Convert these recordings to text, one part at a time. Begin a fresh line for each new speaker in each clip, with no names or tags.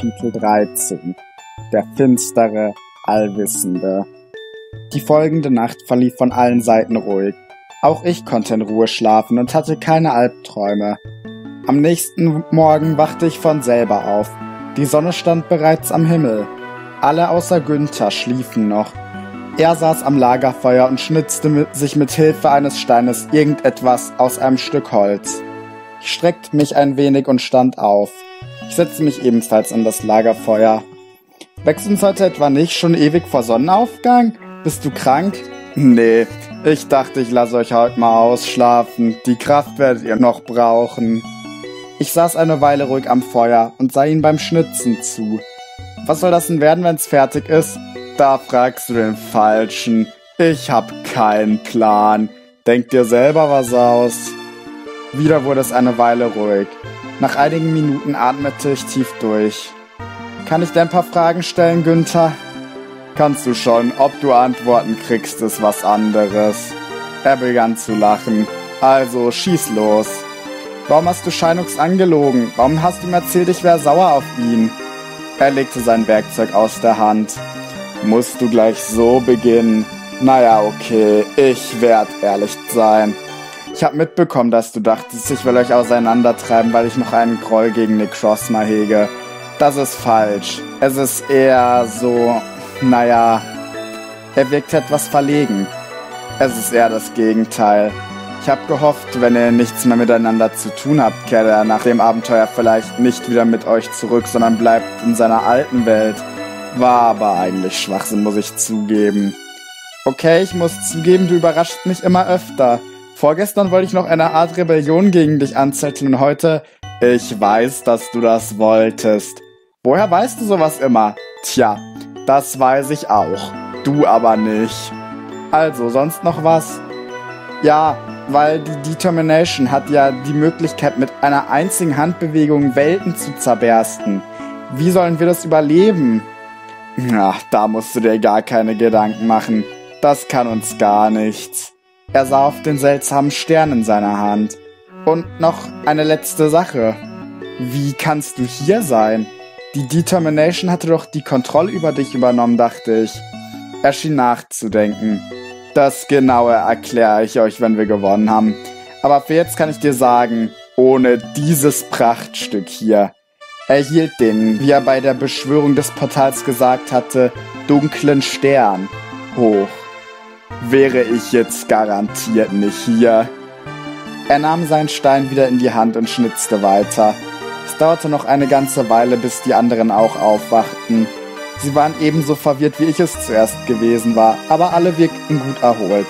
Kapitel 13 Der finstere Allwissende Die folgende Nacht verlief von allen Seiten ruhig. Auch ich konnte in Ruhe schlafen und hatte keine Albträume. Am nächsten Morgen wachte ich von selber auf. Die Sonne stand bereits am Himmel. Alle außer Günther schliefen noch. Er saß am Lagerfeuer und schnitzte mit, sich mit Hilfe eines Steines irgendetwas aus einem Stück Holz. Ich streckte mich ein wenig und stand auf. Ich setzte mich ebenfalls an das Lagerfeuer. Wächst uns heute etwa nicht schon ewig vor Sonnenaufgang? Bist du krank? Nee, ich dachte, ich lasse euch heute mal ausschlafen. Die Kraft werdet ihr noch brauchen. Ich saß eine Weile ruhig am Feuer und sah ihn beim Schnitzen zu. Was soll das denn werden, wenn's fertig ist? Da fragst du den Falschen. Ich hab keinen Plan. Denk dir selber was aus. Wieder wurde es eine Weile ruhig. Nach einigen Minuten atmete ich tief durch. Kann ich dir ein paar Fragen stellen, Günther? Kannst du schon, ob du Antworten kriegst, ist was anderes. Er begann zu lachen. Also, schieß los. Warum hast du Scheinux angelogen? Warum hast du ihm erzählt, ich wäre sauer auf ihn? Er legte sein Werkzeug aus der Hand. Musst du gleich so beginnen? Naja, okay, ich werd ehrlich sein. Ich hab mitbekommen, dass du dachtest, ich will euch auseinandertreiben, weil ich noch einen Groll gegen Nick Crossma hege. Das ist falsch. Es ist eher so, naja, er wirkt etwas verlegen. Es ist eher das Gegenteil. Ich hab gehofft, wenn ihr nichts mehr miteinander zu tun habt, kehrt er nach dem Abenteuer vielleicht nicht wieder mit euch zurück, sondern bleibt in seiner alten Welt. War aber eigentlich Schwachsinn, muss ich zugeben. Okay, ich muss zugeben, du überrascht mich immer öfter. Vorgestern wollte ich noch eine Art Rebellion gegen dich anzetteln und heute, ich weiß, dass du das wolltest. Woher weißt du sowas immer? Tja, das weiß ich auch. Du aber nicht. Also, sonst noch was? Ja, weil die Determination hat ja die Möglichkeit, mit einer einzigen Handbewegung Welten zu zerbersten. Wie sollen wir das überleben? Ja, da musst du dir gar keine Gedanken machen. Das kann uns gar nichts. Er sah auf den seltsamen Stern in seiner Hand. Und noch eine letzte Sache. Wie kannst du hier sein? Die Determination hatte doch die Kontrolle über dich übernommen, dachte ich. Er schien nachzudenken. Das Genaue erkläre ich euch, wenn wir gewonnen haben. Aber für jetzt kann ich dir sagen, ohne dieses Prachtstück hier. Er hielt den, wie er bei der Beschwörung des Portals gesagt hatte, dunklen Stern hoch wäre ich jetzt garantiert nicht hier. Er nahm seinen Stein wieder in die Hand und schnitzte weiter. Es dauerte noch eine ganze Weile, bis die anderen auch aufwachten. Sie waren ebenso verwirrt, wie ich es zuerst gewesen war, aber alle wirkten gut erholt.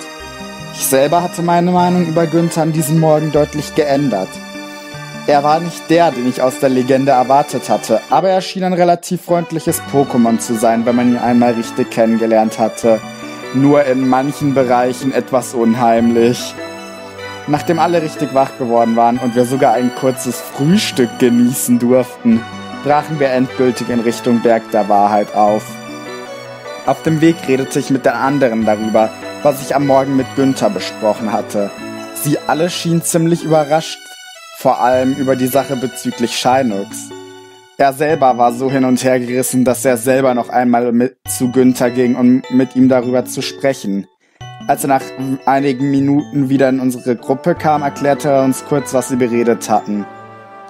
Ich selber hatte meine Meinung über Günther an diesem Morgen deutlich geändert. Er war nicht der, den ich aus der Legende erwartet hatte, aber er schien ein relativ freundliches Pokémon zu sein, wenn man ihn einmal richtig kennengelernt hatte nur in manchen Bereichen etwas unheimlich. Nachdem alle richtig wach geworden waren und wir sogar ein kurzes Frühstück genießen durften, brachen wir endgültig in Richtung Berg der Wahrheit auf. Auf dem Weg redete ich mit den anderen darüber, was ich am Morgen mit Günther besprochen hatte. Sie alle schienen ziemlich überrascht, vor allem über die Sache bezüglich Scheinux. Er selber war so hin und her gerissen, dass er selber noch einmal mit zu Günther ging, um mit ihm darüber zu sprechen. Als er nach einigen Minuten wieder in unsere Gruppe kam, erklärte er uns kurz, was sie beredet hatten.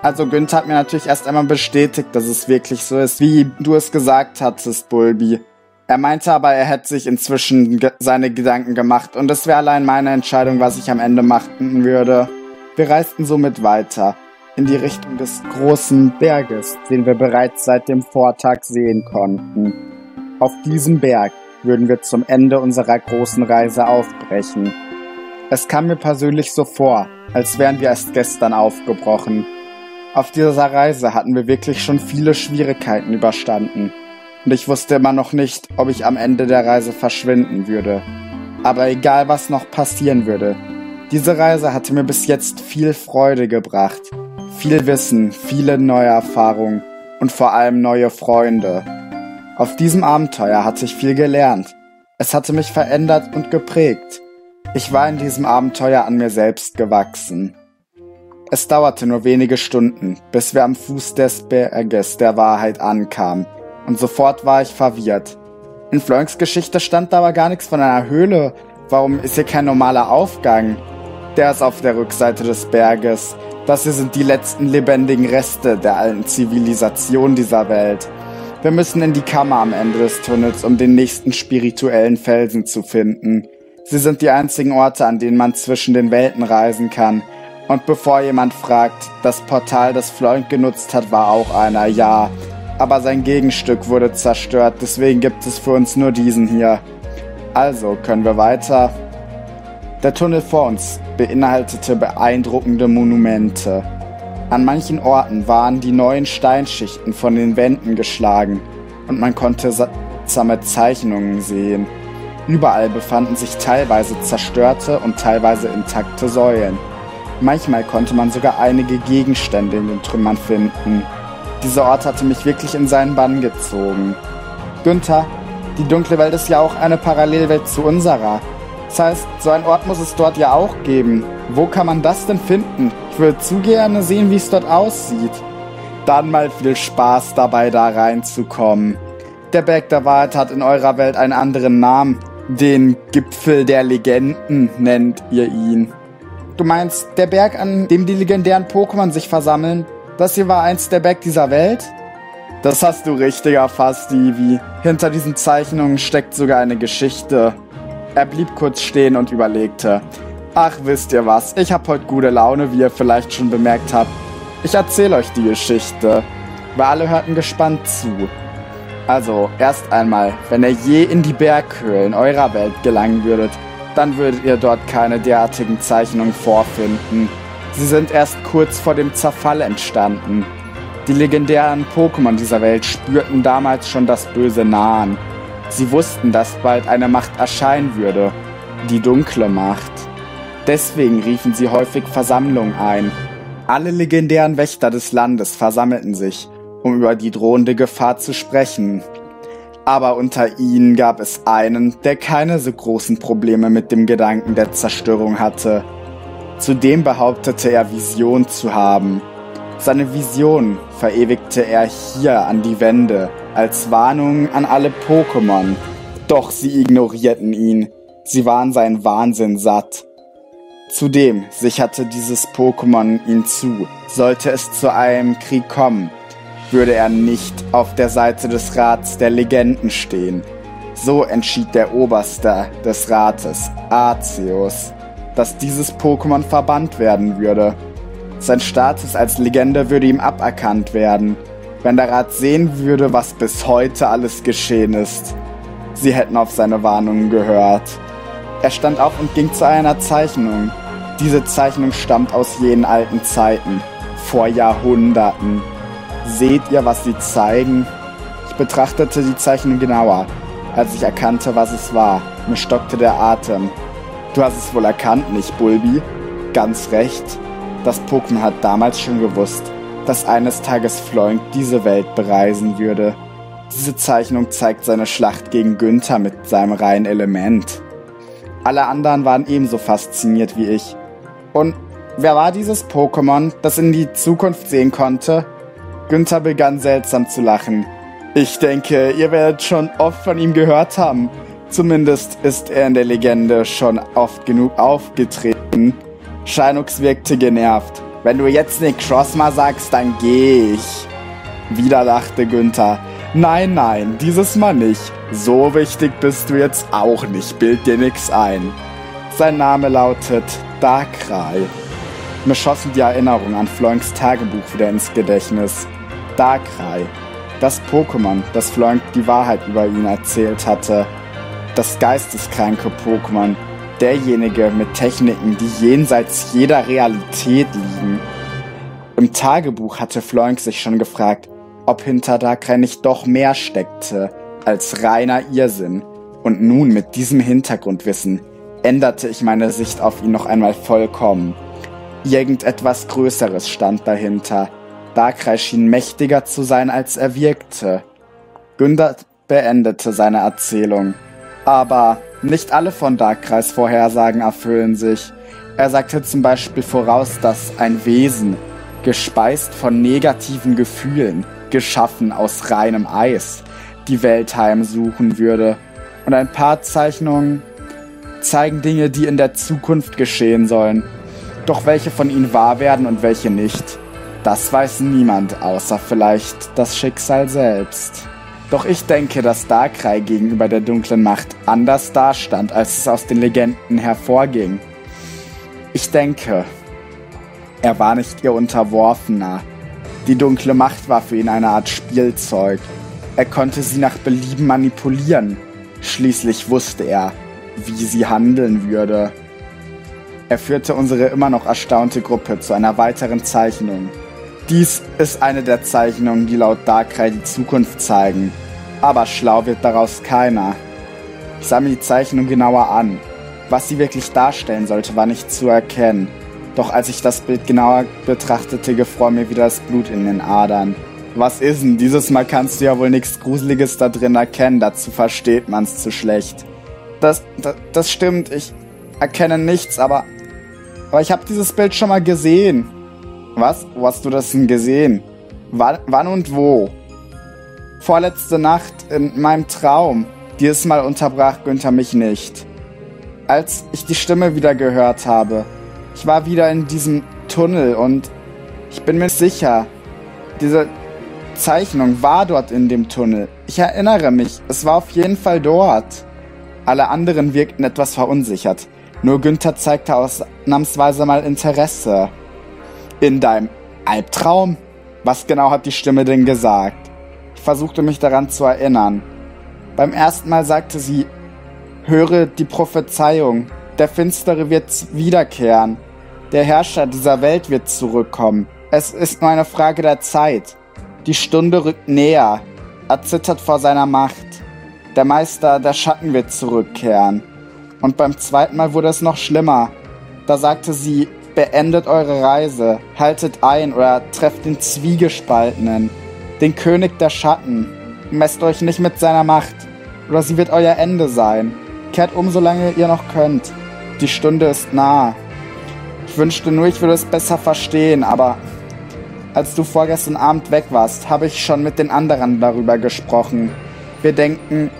Also Günther hat mir natürlich erst einmal bestätigt, dass es wirklich so ist, wie du es gesagt hattest, Bulbi. Er meinte aber, er hätte sich inzwischen ge seine Gedanken gemacht und es wäre allein meine Entscheidung, was ich am Ende machen würde. Wir reisten somit weiter in die Richtung des großen Berges, den wir bereits seit dem Vortag sehen konnten. Auf diesem Berg würden wir zum Ende unserer großen Reise aufbrechen. Es kam mir persönlich so vor, als wären wir erst gestern aufgebrochen. Auf dieser Reise hatten wir wirklich schon viele Schwierigkeiten überstanden. Und ich wusste immer noch nicht, ob ich am Ende der Reise verschwinden würde. Aber egal was noch passieren würde, diese Reise hatte mir bis jetzt viel Freude gebracht viel Wissen, viele neue Erfahrungen und vor allem neue Freunde. Auf diesem Abenteuer hatte ich viel gelernt. Es hatte mich verändert und geprägt. Ich war in diesem Abenteuer an mir selbst gewachsen. Es dauerte nur wenige Stunden, bis wir am Fuß des Berges der Wahrheit ankamen, und sofort war ich verwirrt. In Floinks Geschichte stand da aber gar nichts von einer Höhle. Warum ist hier kein normaler Aufgang? Der ist auf der Rückseite des Berges. Das hier sind die letzten lebendigen Reste der alten Zivilisation dieser Welt. Wir müssen in die Kammer am Ende des Tunnels, um den nächsten spirituellen Felsen zu finden. Sie sind die einzigen Orte, an denen man zwischen den Welten reisen kann. Und bevor jemand fragt, das Portal, das Floink genutzt hat, war auch einer, ja. Aber sein Gegenstück wurde zerstört, deswegen gibt es für uns nur diesen hier. Also können wir weiter. Der Tunnel vor uns beinhaltete beeindruckende Monumente. An manchen Orten waren die neuen Steinschichten von den Wänden geschlagen und man konnte seltsame Zeichnungen sehen. Überall befanden sich teilweise zerstörte und teilweise intakte Säulen. Manchmal konnte man sogar einige Gegenstände in den Trümmern finden. Dieser Ort hatte mich wirklich in seinen Bann gezogen. Günther, die dunkle Welt ist ja auch eine Parallelwelt zu unserer. Das heißt, so ein Ort muss es dort ja auch geben. Wo kann man das denn finden? Ich würde zu gerne sehen, wie es dort aussieht. Dann mal viel Spaß dabei, da reinzukommen. Der Berg der Wahrheit hat in eurer Welt einen anderen Namen. Den Gipfel der Legenden nennt ihr ihn. Du meinst, der Berg, an dem die legendären Pokémon sich versammeln? Das hier war einst der Berg dieser Welt? Das hast du richtig erfasst, Ivy. Hinter diesen Zeichnungen steckt sogar eine Geschichte. Er blieb kurz stehen und überlegte. Ach, wisst ihr was? Ich hab heute gute Laune, wie ihr vielleicht schon bemerkt habt. Ich erzähle euch die Geschichte. Wir alle hörten gespannt zu. Also, erst einmal, wenn ihr je in die Berghöhlen eurer Welt gelangen würdet, dann würdet ihr dort keine derartigen Zeichnungen vorfinden. Sie sind erst kurz vor dem Zerfall entstanden. Die legendären Pokémon dieser Welt spürten damals schon das Böse nahen. Sie wussten, dass bald eine Macht erscheinen würde, die dunkle Macht. Deswegen riefen sie häufig Versammlungen ein. Alle legendären Wächter des Landes versammelten sich, um über die drohende Gefahr zu sprechen aber unter ihnen gab es einen, der keine so großen Probleme mit dem Gedanken der Zerstörung hatte. Zudem behauptete er Vision zu haben. Seine Vision verewigte er hier an die Wände als Warnung an alle Pokémon. Doch sie ignorierten ihn. Sie waren seinen Wahnsinn satt. Zudem sicherte dieses Pokémon ihn zu, sollte es zu einem Krieg kommen, würde er nicht auf der Seite des Rats der Legenden stehen. So entschied der Oberste des Rates, Arceus, dass dieses Pokémon verbannt werden würde. Sein Status als Legende würde ihm aberkannt werden, wenn der Rat sehen würde, was bis heute alles geschehen ist. Sie hätten auf seine Warnungen gehört. Er stand auf und ging zu einer Zeichnung. Diese Zeichnung stammt aus jenen alten Zeiten, vor Jahrhunderten. Seht ihr, was sie zeigen? Ich betrachtete die Zeichnung genauer, als ich erkannte, was es war. Mir stockte der Atem. Du hast es wohl erkannt, nicht, Bulbi? Ganz recht. Das Pokémon hat damals schon gewusst, dass eines Tages Floink diese Welt bereisen würde. Diese Zeichnung zeigt seine Schlacht gegen Günther mit seinem reinen Element. Alle anderen waren ebenso fasziniert wie ich. Und wer war dieses Pokémon, das in die Zukunft sehen konnte? Günther begann seltsam zu lachen. Ich denke, ihr werdet schon oft von ihm gehört haben. Zumindest ist er in der Legende schon oft genug aufgetreten. Shinux wirkte genervt. Wenn du jetzt Nick Crossma sagst, dann geh ich. Wieder lachte Günther. Nein, nein, dieses Mal nicht. So wichtig bist du jetzt auch nicht, bild dir nix ein. Sein Name lautet Darkrai. Mir schossen die Erinnerungen an Floinks Tagebuch wieder ins Gedächtnis. Darkrai, das Pokémon, das Floink die Wahrheit über ihn erzählt hatte. Das geisteskranke Pokémon, derjenige mit Techniken, die jenseits jeder Realität liegen. Im Tagebuch hatte Floink sich schon gefragt, ob hinter Darkrai nicht doch mehr steckte als reiner Irrsinn. Und nun mit diesem Hintergrundwissen änderte ich meine Sicht auf ihn noch einmal vollkommen. Irgendetwas Größeres stand dahinter, Darkrai schien mächtiger zu sein, als er wirkte. Günther beendete seine Erzählung. Aber nicht alle von Darkreis Vorhersagen erfüllen sich. Er sagte zum Beispiel voraus, dass ein Wesen, gespeist von negativen Gefühlen, geschaffen aus reinem Eis, die Welt heimsuchen würde. Und ein paar Zeichnungen zeigen Dinge, die in der Zukunft geschehen sollen. Doch welche von ihnen wahr werden und welche nicht, das weiß niemand, außer vielleicht das Schicksal selbst. Doch ich denke, dass Darkrai gegenüber der dunklen Macht anders dastand, als es aus den Legenden hervorging. Ich denke, er war nicht ihr Unterworfener. Die dunkle Macht war für ihn eine Art Spielzeug. Er konnte sie nach Belieben manipulieren. Schließlich wusste er, wie sie handeln würde. Er führte unsere immer noch erstaunte Gruppe zu einer weiteren Zeichnung. Dies ist eine der Zeichnungen, die laut Darkrai die Zukunft zeigen. Aber schlau wird daraus keiner. Ich sah mir die Zeichnung genauer an. Was sie wirklich darstellen sollte, war nicht zu erkennen. Doch als ich das Bild genauer betrachtete, gefror mir wieder das Blut in den Adern. Was ist denn? Dieses Mal kannst du ja wohl nichts Gruseliges da drin erkennen, dazu versteht man's zu schlecht. Das, das, das stimmt, ich erkenne nichts, aber, aber ich habe dieses Bild schon mal gesehen. Was? Wo hast du das denn gesehen? Wann, wann und wo? Vorletzte Nacht in meinem Traum. Dieses Mal unterbrach Günther mich nicht. Als ich die Stimme wieder gehört habe, ich war wieder in diesem Tunnel und ich bin mir sicher, diese Zeichnung war dort in dem Tunnel. Ich erinnere mich, es war auf jeden Fall dort. Alle anderen wirkten etwas verunsichert. Nur Günther zeigte ausnahmsweise mal Interesse. In deinem Albtraum? Was genau hat die Stimme denn gesagt? Ich versuchte mich daran zu erinnern. Beim ersten Mal sagte sie, höre die Prophezeiung, der Finstere wird wiederkehren, der Herrscher dieser Welt wird zurückkommen. Es ist nur eine Frage der Zeit. Die Stunde rückt näher, er zittert vor seiner Macht. Der Meister der Schatten wird zurückkehren. Und beim zweiten Mal wurde es noch schlimmer. Da sagte sie, beendet eure Reise, haltet ein oder trefft den Zwiegespaltenen, den König der Schatten. Messt euch nicht mit seiner Macht, oder sie wird euer Ende sein. Kehrt um, solange ihr noch könnt. Die Stunde ist nah. Ich wünschte nur, ich würde es besser verstehen, aber als du vorgestern Abend weg warst, habe ich schon mit den anderen darüber gesprochen. Wir denken,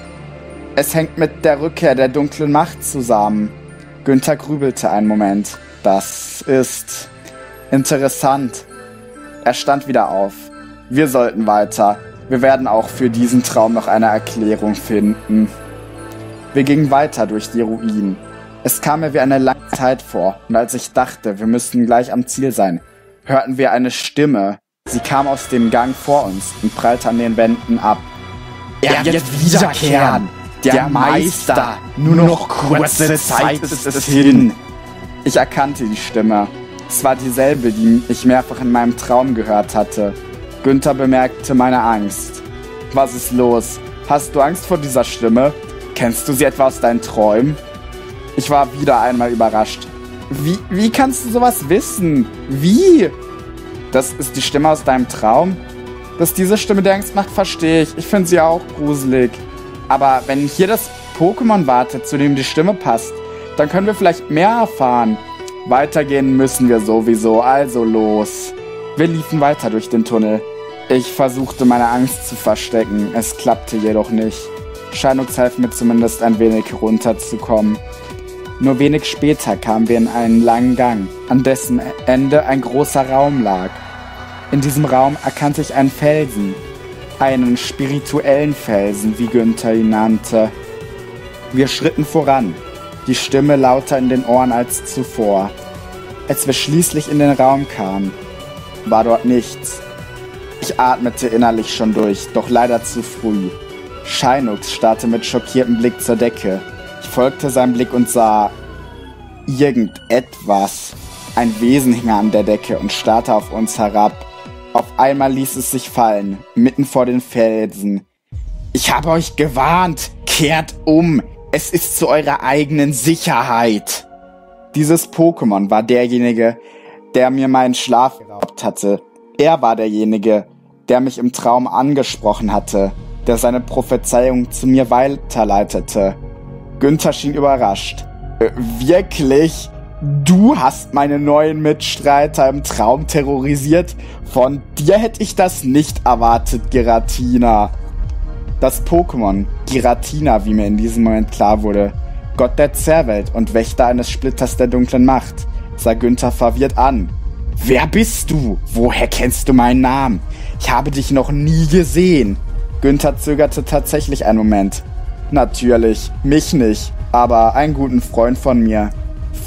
es hängt mit der Rückkehr der dunklen Macht zusammen. Günther grübelte einen Moment. Das ist interessant. Er stand wieder auf. Wir sollten weiter. Wir werden auch für diesen Traum noch eine Erklärung finden. Wir gingen weiter durch die Ruinen. Es kam mir wie eine lange Zeit vor, und als ich dachte, wir müssten gleich am Ziel sein, hörten wir eine Stimme. Sie kam aus dem Gang vor uns und prallte an den Wänden ab.
Er wird wiederkehren! Der Meister! Nur noch kurze Zeit ist es hin!
Ich erkannte die Stimme. Es war dieselbe, die ich mehrfach in meinem Traum gehört hatte. Günther bemerkte meine Angst. Was ist los? Hast du Angst vor dieser Stimme? Kennst du sie etwa aus deinen Träumen? Ich war wieder einmal überrascht. Wie, wie kannst du sowas wissen? Wie? Das ist die Stimme aus deinem Traum? Dass diese Stimme dir Angst macht, verstehe ich. Ich finde sie auch gruselig. Aber wenn hier das Pokémon wartet, zu dem die Stimme passt, dann können wir vielleicht mehr erfahren. Weitergehen müssen wir sowieso, also los. Wir liefen weiter durch den Tunnel. Ich versuchte meine Angst zu verstecken, es klappte jedoch nicht. Scheinux half mir zumindest ein wenig runterzukommen. Nur wenig später kamen wir in einen langen Gang, an dessen Ende ein großer Raum lag. In diesem Raum erkannte ich einen Felsen, einen spirituellen Felsen, wie Günther ihn nannte. Wir schritten voran, die Stimme lauter in den Ohren als zuvor. Als wir schließlich in den Raum kamen, war dort nichts. Ich atmete innerlich schon durch, doch leider zu früh. Scheinux starrte mit schockiertem Blick zur Decke. Ich folgte seinem Blick und sah irgendetwas. Ein Wesen hing an der Decke und starrte auf uns herab. Auf einmal ließ es sich fallen, mitten vor den Felsen. Ich habe euch gewarnt, kehrt um, es ist zu eurer eigenen Sicherheit. Dieses Pokémon war derjenige, der mir meinen Schlaf geraubt hatte. Er war derjenige, der mich im Traum angesprochen hatte, der seine Prophezeiung zu mir weiterleitete. Günther schien überrascht. Äh, wirklich? Du hast meine neuen Mitstreiter im Traum terrorisiert. Von dir hätte ich das nicht erwartet, Giratina. Das Pokémon Giratina, wie mir in diesem Moment klar wurde, Gott der Zerrwelt und Wächter eines Splitters der dunklen Macht, sah Günther verwirrt an. Wer bist du? Woher kennst du meinen Namen? Ich habe dich noch nie gesehen. Günther zögerte tatsächlich einen Moment. Natürlich, mich nicht, aber einen guten Freund von mir.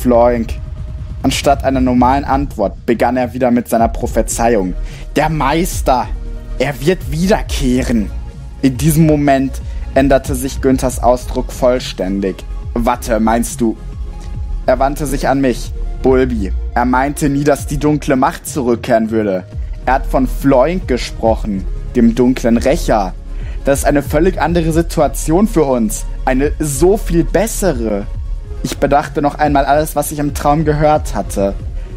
Floink. Anstatt einer normalen Antwort begann er wieder mit seiner Prophezeiung. Der Meister! Er wird wiederkehren! In diesem Moment änderte sich Günthers Ausdruck vollständig. Warte, meinst du? Er wandte sich an mich. Bulbi. Er meinte nie, dass die dunkle Macht zurückkehren würde. Er hat von Floink gesprochen, dem dunklen Rächer. Das ist eine völlig andere Situation für uns. Eine so viel bessere. Ich bedachte noch einmal alles, was ich im Traum gehört hatte.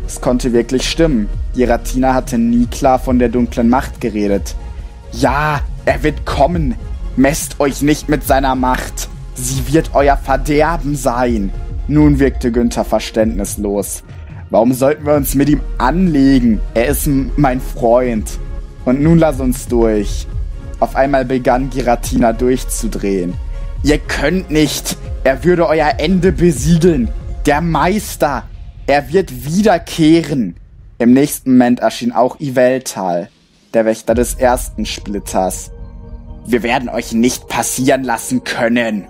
Es konnte wirklich stimmen. Giratina hatte nie klar von der dunklen Macht geredet. Ja, er wird kommen. Messt euch nicht mit seiner Macht. Sie wird euer Verderben sein. Nun wirkte Günther verständnislos. Warum sollten wir uns mit ihm anlegen? Er ist mein Freund. Und nun lass uns durch. Auf einmal begann Giratina durchzudrehen. Ihr könnt nicht. Er würde euer Ende besiegeln. Der Meister. Er wird wiederkehren. Im nächsten Moment erschien auch Iveltal, der Wächter des ersten Splitters. Wir werden euch nicht passieren lassen können.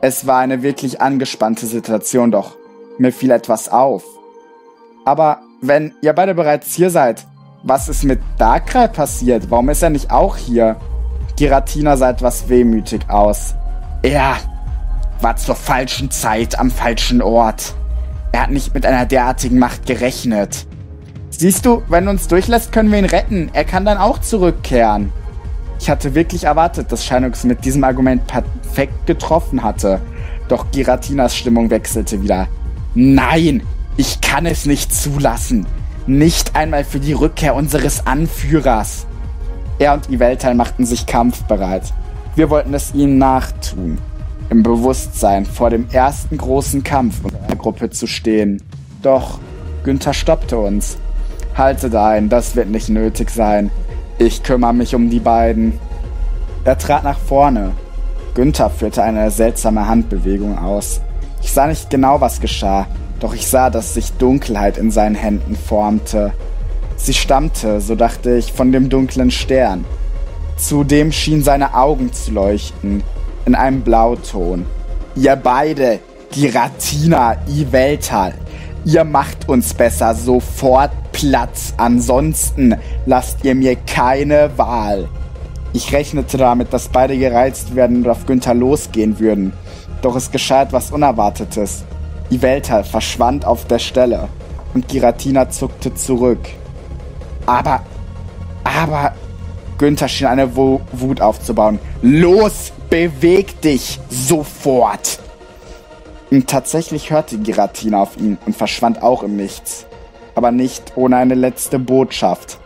Es war eine wirklich angespannte Situation, doch mir fiel etwas auf. Aber wenn ihr beide bereits hier seid, was ist mit Darkrai passiert? Warum ist er nicht auch hier? Giratina sah etwas wehmütig aus. Er war zur falschen Zeit am falschen Ort. Er hat nicht mit einer derartigen Macht gerechnet. Siehst du, wenn du uns durchlässt, können wir ihn retten. Er kann dann auch zurückkehren. Ich hatte wirklich erwartet, dass Shinux mit diesem Argument perfekt getroffen hatte. Doch Giratinas Stimmung wechselte wieder. Nein, ich kann es nicht zulassen. Nicht einmal für die Rückkehr unseres Anführers. Er und Iveltal machten sich kampfbereit. Wir wollten es ihnen nachtun. Im Bewusstsein, vor dem ersten großen Kampf unserer Gruppe zu stehen. Doch Günther stoppte uns. Haltet ein, das wird nicht nötig sein. Ich kümmere mich um die beiden. Er trat nach vorne. Günther führte eine seltsame Handbewegung aus. Ich sah nicht genau, was geschah, doch ich sah, dass sich Dunkelheit in seinen Händen formte. Sie stammte, so dachte ich, von dem dunklen Stern. Zudem schienen seine Augen zu leuchten, in einem Blauton. Ihr beide, Giratina, Iveltal, ihr macht uns besser sofort Platz, ansonsten lasst ihr mir keine Wahl. Ich rechnete damit, dass beide gereizt werden und auf Günther losgehen würden. Doch es geschah etwas Unerwartetes. Iveltal verschwand auf der Stelle und Giratina zuckte zurück. Aber, aber, Günther schien eine Wut aufzubauen. Los, beweg dich sofort! Und tatsächlich hörte Giratina auf ihn und verschwand auch im Nichts aber nicht ohne eine letzte Botschaft.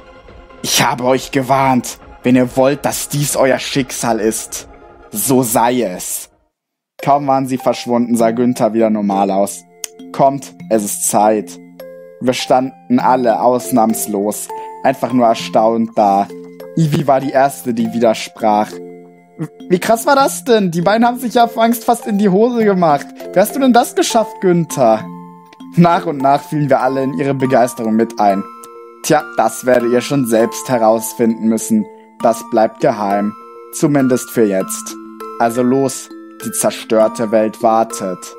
Ich habe euch gewarnt, wenn ihr wollt, dass dies euer Schicksal ist. So sei es. Kaum waren sie verschwunden, sah Günther wieder normal aus. Kommt, es ist Zeit. Wir standen alle ausnahmslos, einfach nur erstaunt da. Ivy war die erste, die widersprach. Wie krass war das denn? Die beiden haben sich ja vor Angst fast in die Hose gemacht. Wie hast du denn das geschafft, Günther? Nach und nach fielen wir alle in ihre Begeisterung mit ein. Tja, das werdet ihr schon selbst herausfinden müssen. Das bleibt geheim. Zumindest für jetzt. Also los, die zerstörte Welt wartet.